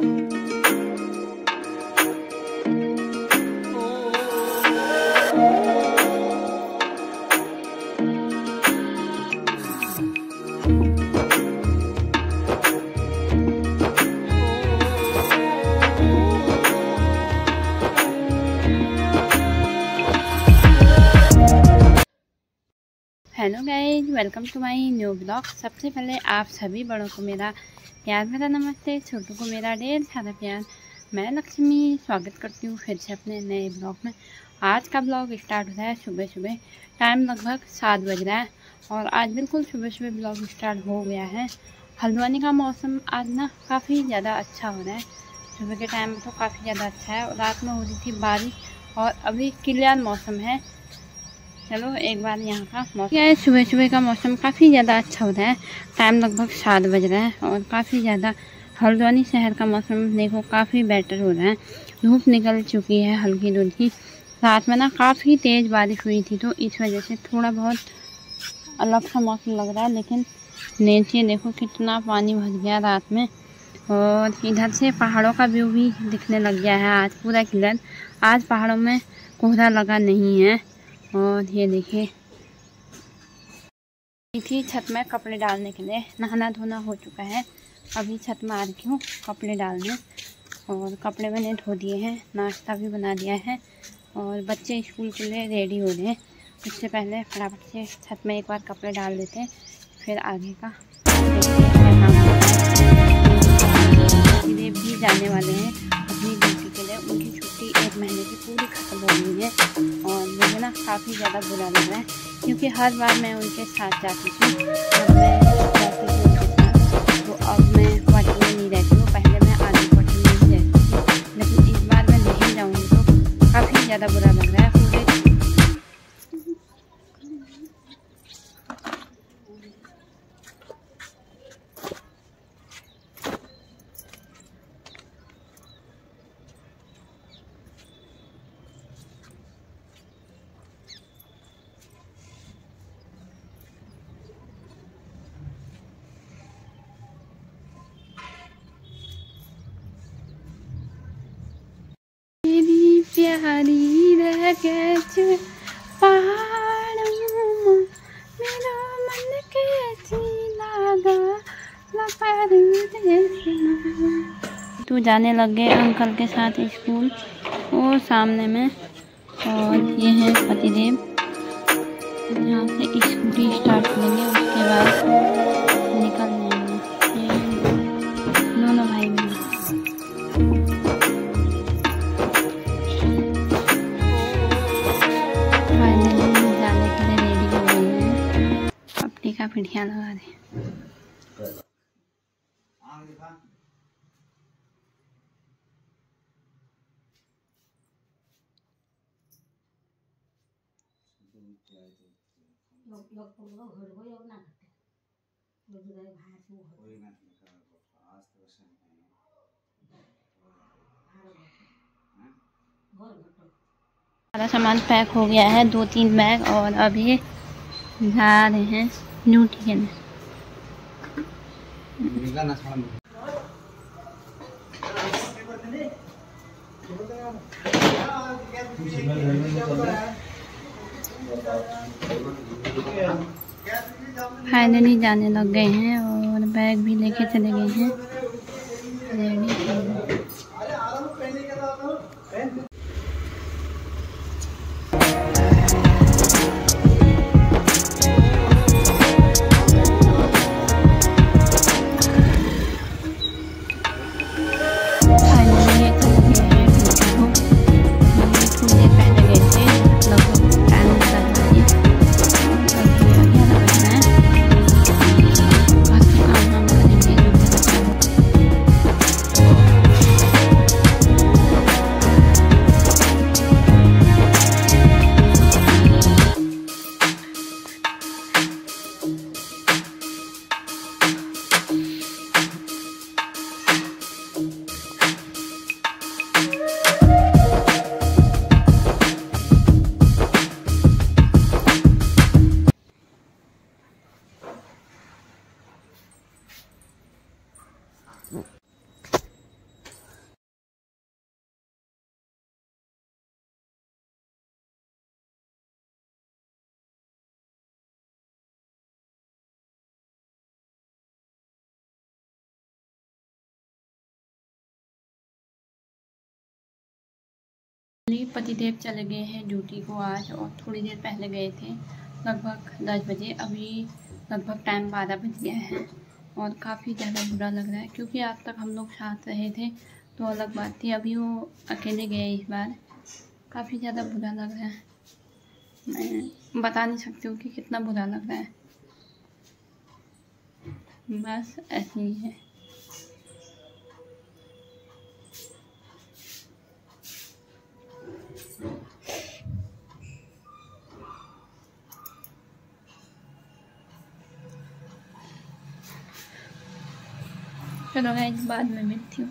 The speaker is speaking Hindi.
Thank you. Hello guys welcome to my new blog. सबसे पहले आप सभी बड़ों को मेरा प्यार भरा नमस्ते, छोटों को मेरा ढेर सारा प्यार। मैं लक्ष्मी, स्वागत करती हूँ फिर से अपने नए ब्लॉग में। आज का ब्लॉग स्टार्ट हो रहा है सुबह सुबह टाइम लगभग सात बज रहा है और आज बिल्कुल सुबह सुबह ब्लॉग स्टार्ट हो गया है। हल्द्वानी का मौसम आज ना काफ़ी ज़्यादा अच्छा हो रहा है। सुबह के टाइम तो काफ़ी ज़्यादा अच्छा है रात में हो रही थी बारिश और अभी क्लियर मौसम है। चलो, एक बार यहाँ का मौसम। क्या है सुबह सुबह का मौसम काफ़ी ज़्यादा अच्छा हो रहा है। टाइम लगभग सात बज रहा है और काफ़ी ज़्यादा हल्द्वानी शहर का मौसम देखो, काफ़ी बेटर हो रहा है। धूप निकल चुकी है हल्की धुल्की रात में ना काफ़ी तेज़ बारिश हुई थी तो इस वजह से थोड़ा बहुत अलग सा मौसम लग रहा है, लेकिन नीचे देखो कितना पानी भर गया रात में। और इधर से पहाड़ों का व्यू भी दिखने लग गया है आज पूरा क्लियर आज पहाड़ों में कोहरा लगा नहीं है। और ये देखिए। थी छत में कपड़े डालने के लिए नहाना धोना हो चुका है। अभी छत में आ रही हूँ कपड़े डाल डालने। और कपड़े मैंने धो दिए हैं, नाश्ता भी बना दिया है। और बच्चे स्कूल के लिए रेडी हो रहे हैं। उससे पहले फटाफट से छत में एक बार कपड़े डाल देते हैं, फिर आगे का भी जाने वाले हैं। एक महीने की पूरी ख़त्म हो गई है और मुझे ना काफ़ी ज़्यादा बुरा लग रहा है क्योंकि हर बार मैं उनके साथ जाती थी और मैं जाती थी उनके साथ तो अब मैं क्वार्टर में नहीं रहती हूँ। पहले मैं आधी क्वार्टर में ही रहती थी, लेकिन इस बार मैं नहीं जाऊँगी तो काफ़ी ज़्यादा बुरा लग रहा है। प्यारी रह गए मेरा मन लागा तू जाने लग गए अंकल के साथ स्कूल वो सामने में और ये है पतिदेव। यहाँ से स्कूटी स्टार्ट करेंगे उसके बाद बढ़िया लगा दे। सारा सामान पैक हो गया है, दो तीन बैग और अभी जा रहे हैं। न्यूटी के फाइनली जाने लग गए हैं और बैग भी लेके चले गए हैं। पतिदेव चले गए हैं ड्यूटी को आज और थोड़ी देर पहले गए थे। लगभग दस बजे। अभी लगभग टाइम बारह बज गया है और काफ़ी ज़्यादा बुरा लग रहा है क्योंकि आज तक हम लोग साथ रहे थे तो अलग बात थी। अभी वो अकेले गए इस बार। काफ़ी ज़्यादा बुरा लग रहा है। मैं बता नहीं सकती हूँ कि कितना बुरा लग रहा है। बस ऐसे ही है। चलो गाइस बाद में मिलती हूँ।